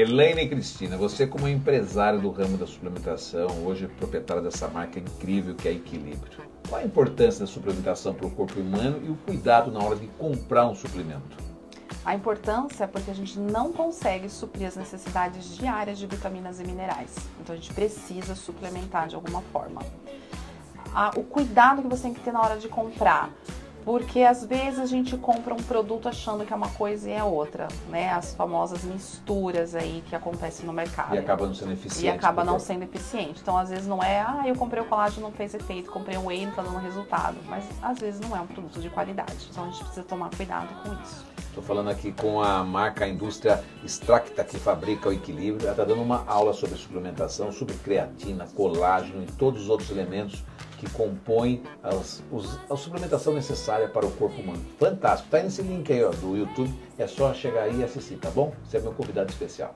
Elaine Cristina, você como empresária do ramo da suplementação, hoje proprietária dessa marca incrível que é Equilíbrio. Qual a importância da suplementação para o corpo humano e o cuidado na hora de comprar um suplemento? A importância é porque a gente não consegue suprir as necessidades diárias de vitaminas e minerais. Então a gente precisa suplementar de alguma forma. o cuidado que você tem que ter na hora de comprar. Porque às vezes a gente compra um produto achando que é uma coisa e é outra, né? As famosas misturas aí que acontecem no mercado. E acaba não sendo eficiente. E acaba não sendo eficiente. Então, às vezes não é, ah, eu comprei o colágeno, não fez efeito, comprei o whey, não tá dando resultado. Mas às vezes não é um produto de qualidade. Então a gente precisa tomar cuidado com isso. Estou falando aqui com a marca a indústria Extracta, que fabrica o equilíbrio. Ela está dando uma aula sobre suplementação, sobre creatina, colágeno e todos os outros elementos que compõem as, os, a suplementação necessária para o corpo humano. Fantástico. Tá nesse link aí ó, do YouTube. É só chegar aí e assistir, tá bom? Você é meu convidado especial.